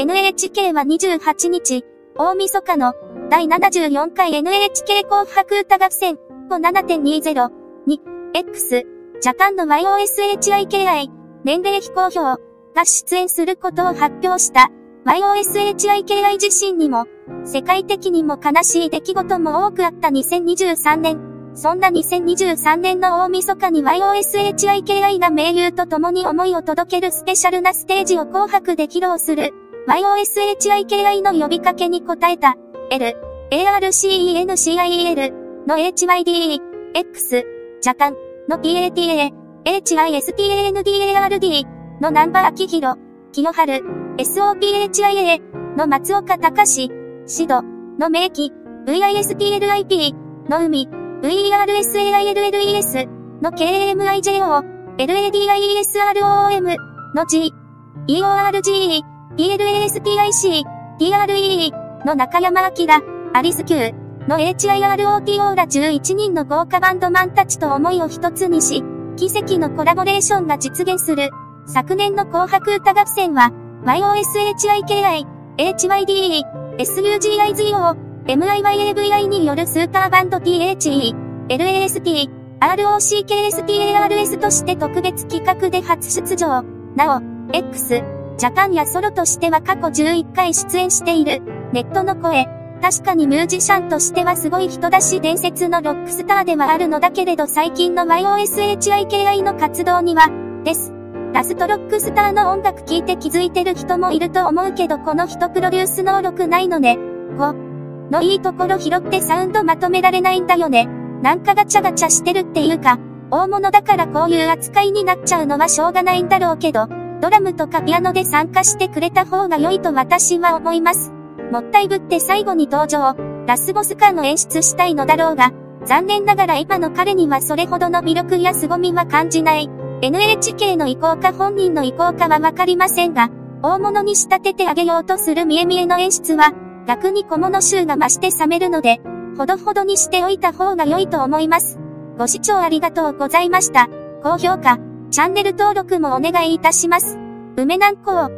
NHK は28日、大晦日の第74回 NHK 紅白歌合戦57.20に X、ジャパンの YOSHIKI 年齢非公表が出演することを発表した YOSHIKI 自身にも世界的にも悲しい出来事も多くあった2023年。そんな2023年の大晦日に YOSHIKI が名優と共に思いを届けるスペシャルなステージを紅白で披露する YOSHIKI の呼びかけに応えた L、ARCENCIEL の HYDE、X、ジャパンの PATA、HISPANDARD のナンバーキヒロ、清春、SOPHIA の松岡隆シドの名機、VISPLIP の海、VERSAILLES の KMIJO、LADIESROM の G、EORGE、PLASTIC、TRE の中山明、アリス Q の HIROTO ら11人の豪華バンドマンたちと思いを一つにし、奇跡のコラボレーションが実現する。昨年の紅白歌合戦は、YOSHIKI、HYDE、SUGIZO、MIYAVI によるスーパーバンド THE、LAST、ROCKSTARS として特別企画で初出場。なお、X、ジャパンやソロとしては過去11回出演している。ネットの声。確かにミュージシャンとしてはすごい人だし伝説のロックスターではあるのだけれど最近の YOSHIKI の活動には、です。ラストロックスターの音楽聴いて気づいてる人もいると思うけどこの人プロデュース能力ないのね。5のいいところ拾ってサウンドまとめられないんだよね。なんかガチャガチャしてるっていうか、大物だからこういう扱いになっちゃうのはしょうがないんだろうけど、ドラムとかピアノで参加してくれた方が良いと私は思います。もったいぶって最後に登場、ラスボス感を演出したいのだろうが、残念ながら今の彼にはそれほどの魅力や凄みは感じない。NHK の意向か本人の意向かはわかりませんが、大物に仕立ててあげようとする見え見えの演出は、逆に小物臭が増して冷めるので、ほどほどにしておいた方が良いと思います。ご視聴ありがとうございました。高評価、チャンネル登録もお願いいたします。梅南港